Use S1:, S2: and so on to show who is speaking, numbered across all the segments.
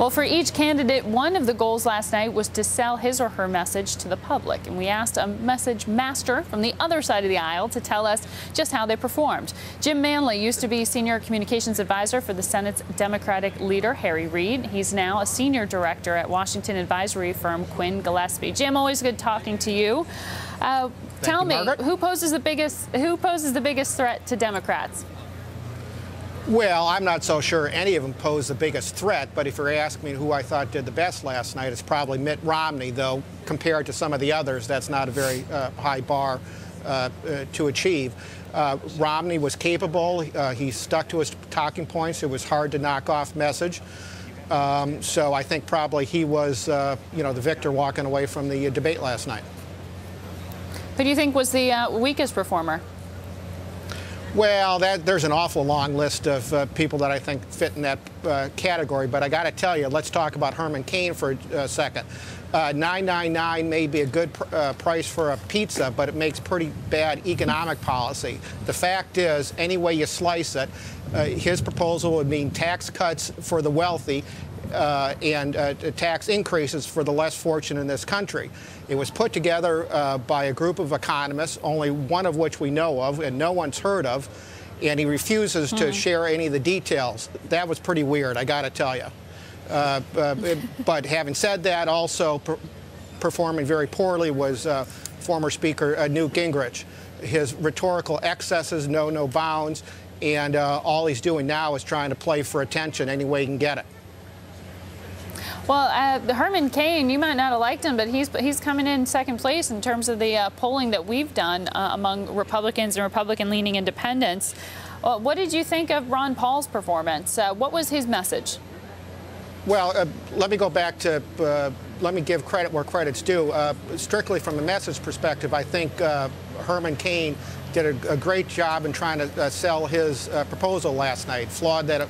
S1: Well, for each candidate, one of the goals last night was to sell his or her message to the public. And we asked a message master from the other side of the aisle to tell us just how they performed. Jim Manley used to be senior communications advisor for the Senate's Democratic leader, Harry Reid. He's now a senior director at Washington advisory firm Quinn Gillespie. Jim, always good talking to you. Uh, tell
S2: you,
S1: me,
S2: Margaret.
S1: who poses the biggest who poses the biggest threat to Democrats?
S2: Well, I'm not so sure any of them pose the biggest threat, but if you're asking me who I thought did the best last night, it's probably Mitt Romney, though compared to some of the others, that's not a very uh, high bar uh, uh, to achieve. Uh, Romney was capable. Uh, he stuck to his talking points. It was hard to knock off message. Um, so I think probably he was, uh, you know, the victor walking away from the debate last night.
S1: Who do you think was the weakest performer?
S2: Well, that, there's an awful long list of uh, people that I think fit in that uh, category, but I got to tell you, let's talk about Herman Cain for a second. Uh, 9.99 may be a good pr uh, price for a pizza, but it makes pretty bad economic policy. The fact is, any way you slice it, uh, his proposal would mean tax cuts for the wealthy uh, and uh, tax increases for the less fortunate in this country. It was put together uh, by a group of economists, only one of which we know of and no one's heard of, and he refuses mm -hmm. to share any of the details. That was pretty weird, I got to tell you. Uh, uh, but having said that, also per performing very poorly was uh, former Speaker Newt Gingrich. His rhetorical excesses know no bounds, and all he's doing now is trying to play for attention any way he can get it.
S1: Well, uh, Herman Cain, you might not have liked him, but he's he's coming in second place in terms of the uh, polling that we've done uh, among Republicans and Republican-leaning independents. Uh, what did you think of Ron Paul's performance? Uh, what was his message?
S2: Well, uh, let me go back to let me give credit where credit's due. strictly from a message perspective, I think Herman Cain did a, a, great job in trying to sell his proposal last night, flawed that it,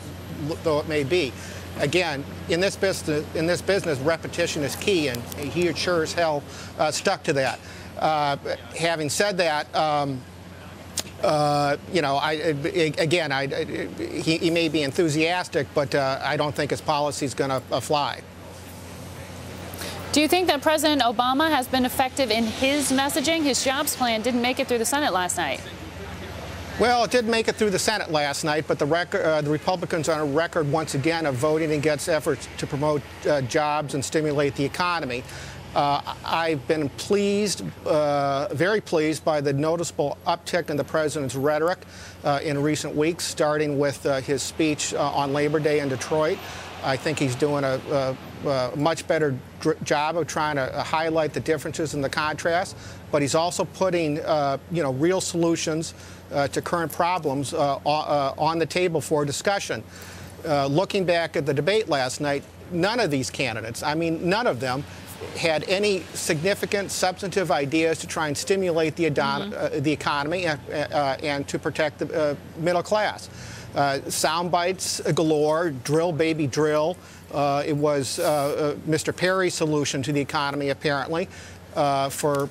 S2: though it may be again, in this business, in this business, repetition is key, and he sure as hell uh, stuck to that. Uh, having said that, um, uh, you know, I, again, I, he, he, may be enthusiastic, but uh, I don't think his policy is going to uh, fly.
S1: Do you think that President Obama has been effective in his messaging? His jobs plan didn't make it through the Senate last night.
S2: Well, it did make it through the Senate last night, but the, record, uh, the Republicans are on a record once again of voting against efforts to promote uh, jobs and stimulate the economy. Uh, I've been pleased, uh, very pleased by the noticeable uptick in the president's rhetoric uh, in recent weeks, starting with uh, his speech on Labor Day in Detroit. I think he's doing a, a, a much better job of trying to uh, highlight the differences and the contrast, but he's also putting, uh, you know, real solutions uh, to current problems uh, uh, on the table for discussion. Uh, looking back at the debate last night, none of these candidates, I mean, none of them, had any significant substantive ideas to try and stimulate the, mm -hmm. the economy and, and to protect the middle class. Uh, sound bites galore, drill baby drill. Uh, it was uh, uh Mr. Perry's solution to the economy, apparently, uh, for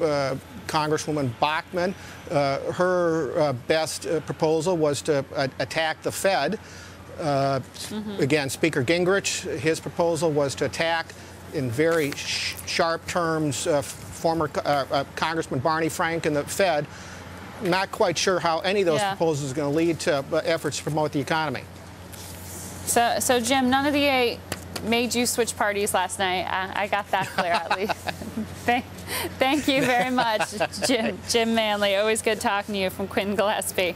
S2: uh, Congresswoman Bachmann. her best proposal was to attack the Fed. Mm -hmm. Again, Speaker Gingrich, his proposal was to attack in very sh sharp terms uh, former uh, uh, Congressman Barney Frank and the Fed not quite sure how any of those yeah. proposals are going to lead to uh, efforts to promote the economy.
S1: So, so Jim, none of the eight made you switch parties last night. I, I got that clear at least. thank, thank you very much, Jim, Jim Manley. Always good talking to you from Quinn Gillespie.